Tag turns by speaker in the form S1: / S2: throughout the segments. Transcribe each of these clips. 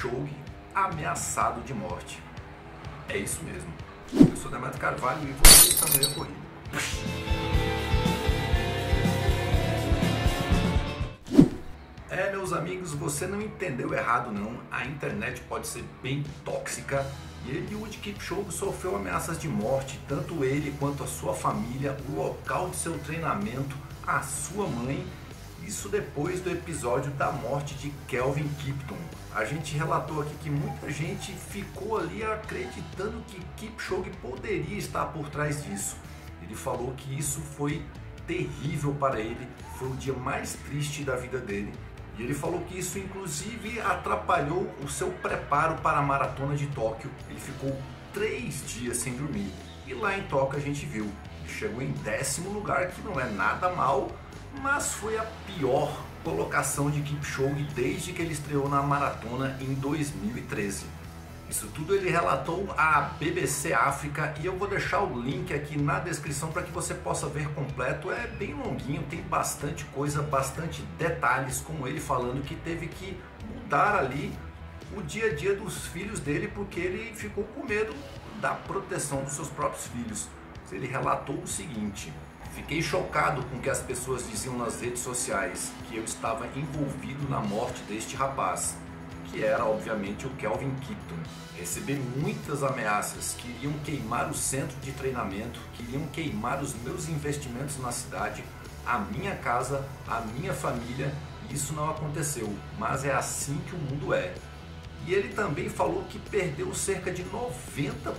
S1: Kipchoge ameaçado de morte. É isso mesmo. Eu sou Demetrio Carvalho e você está no Corrida. É, meus amigos, você não entendeu errado não. A internet pode ser bem tóxica e Eliud Kipchoge sofreu ameaças de morte, tanto ele quanto a sua família, o local de seu treinamento, a sua mãe isso depois do episódio da morte de Kelvin Kipton. A gente relatou aqui que muita gente ficou ali acreditando que Kipchoge poderia estar por trás disso. Ele falou que isso foi terrível para ele, foi o dia mais triste da vida dele. E ele falou que isso inclusive atrapalhou o seu preparo para a maratona de Tóquio. Ele ficou três dias sem dormir. E lá em Tóquio a gente viu, ele chegou em décimo lugar, que não é nada mal, mas foi a pior colocação de Kipchoge desde que ele estreou na maratona em 2013. Isso tudo ele relatou à BBC África e eu vou deixar o link aqui na descrição para que você possa ver completo. É bem longuinho, tem bastante coisa, bastante detalhes, como ele falando que teve que mudar ali o dia a dia dos filhos dele porque ele ficou com medo da proteção dos seus próprios filhos. Ele relatou o seguinte: Fiquei chocado com o que as pessoas diziam nas redes sociais, que eu estava envolvido na morte deste rapaz, que era obviamente o Kelvin Kipton. Recebi muitas ameaças, queriam queimar o centro de treinamento, queriam queimar os meus investimentos na cidade, a minha casa, a minha família, e isso não aconteceu, mas é assim que o mundo é. E ele também falou que perdeu cerca de 90%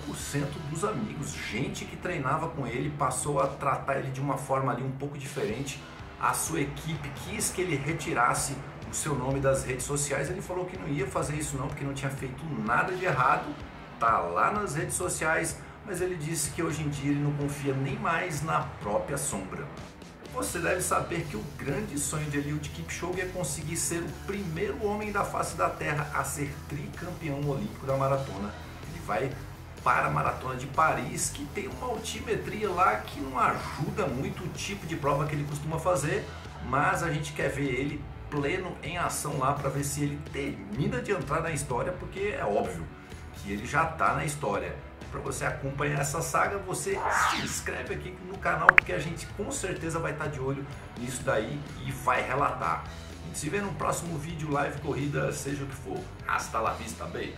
S1: dos amigos. Gente que treinava com ele passou a tratar ele de uma forma ali um pouco diferente. A sua equipe quis que ele retirasse o seu nome das redes sociais. Ele falou que não ia fazer isso não, porque não tinha feito nada de errado. Tá lá nas redes sociais, mas ele disse que hoje em dia ele não confia nem mais na própria sombra. Você deve saber que o grande sonho de Eliud Kipchoge é conseguir ser o primeiro homem da face da Terra a ser tricampeão olímpico da maratona. Ele vai para a maratona de Paris, que tem uma altimetria lá que não ajuda muito o tipo de prova que ele costuma fazer, mas a gente quer ver ele pleno em ação lá para ver se ele termina de entrar na história, porque é óbvio que ele já está na história para você acompanhar essa saga, você se inscreve aqui no canal porque a gente com certeza vai estar tá de olho nisso daí e vai relatar. A gente se vê no próximo vídeo live corrida, seja o que for. Hasta la vista, bem.